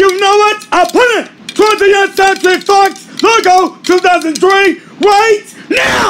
you know what? I put it towards Century Fox logo 2003 right now!